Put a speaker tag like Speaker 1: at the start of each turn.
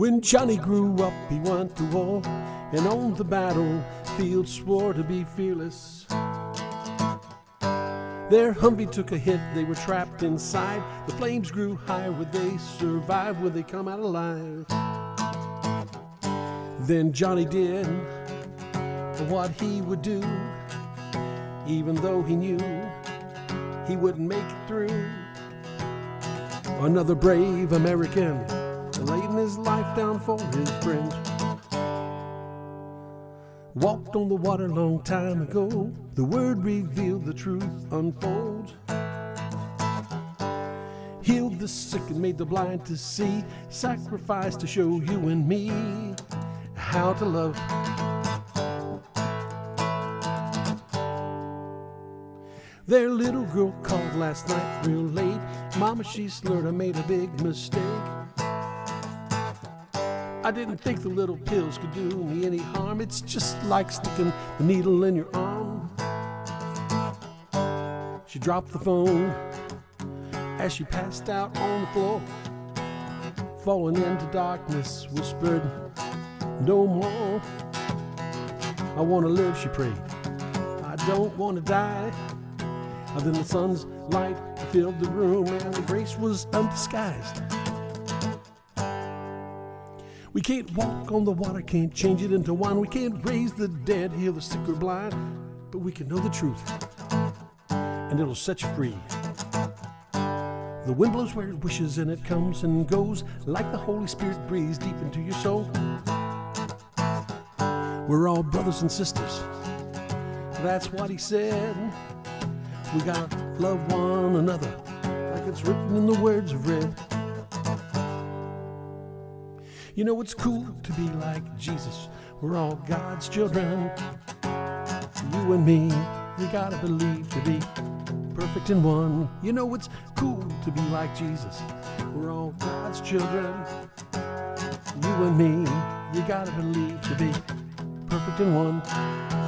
Speaker 1: When Johnny grew up, he went to war and on the battlefield swore to be fearless. Their Humvee took a hit, they were trapped inside. The flames grew higher, would they survive? Would they come out alive? Then Johnny did what he would do, even though he knew he wouldn't make it through. Another brave American laying his life down for his friends. Walked on the water long time ago. The word revealed the truth unfolds. Healed the sick and made the blind to see. Sacrificed to show you and me how to love. Their little girl called last night real late. Mama, she slurred, I made a big mistake. I didn't think the little pills could do me any harm. It's just like sticking the needle in your arm. She dropped the phone as she passed out on the floor. Falling into darkness, whispered, No more. I want to live, she prayed. I don't want to die. And then the sun's light filled the room, and the grace was undisguised. We can't walk on the water, can't change it into wine. We can't raise the dead, heal the sick or blind, but we can know the truth, and it'll set you free. The wind blows where it wishes, and it comes and goes like the Holy Spirit breathes deep into your soul. We're all brothers and sisters. That's what he said. We gotta love one another like it's written in the words of red. You know it's cool to be like Jesus. We're all God's children. You and me, we gotta believe to be perfect in one. You know it's cool to be like Jesus. We're all God's children. You and me, you gotta believe to be perfect in one.